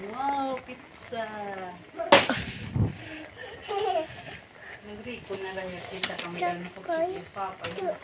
Wow, pizza. Nagrico na lang yung kita kami ano ko si Papa. yun.